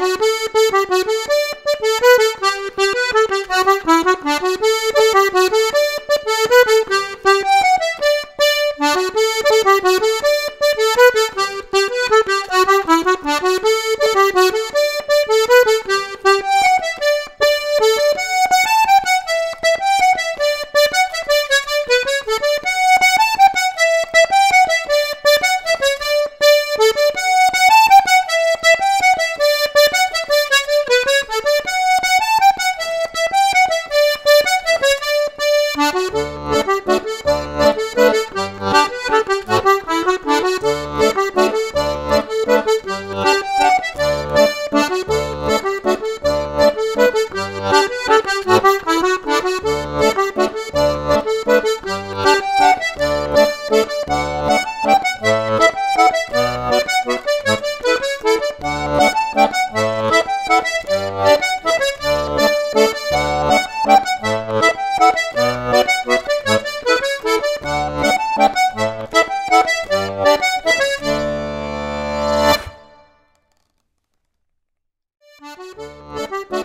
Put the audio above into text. Música Thank you.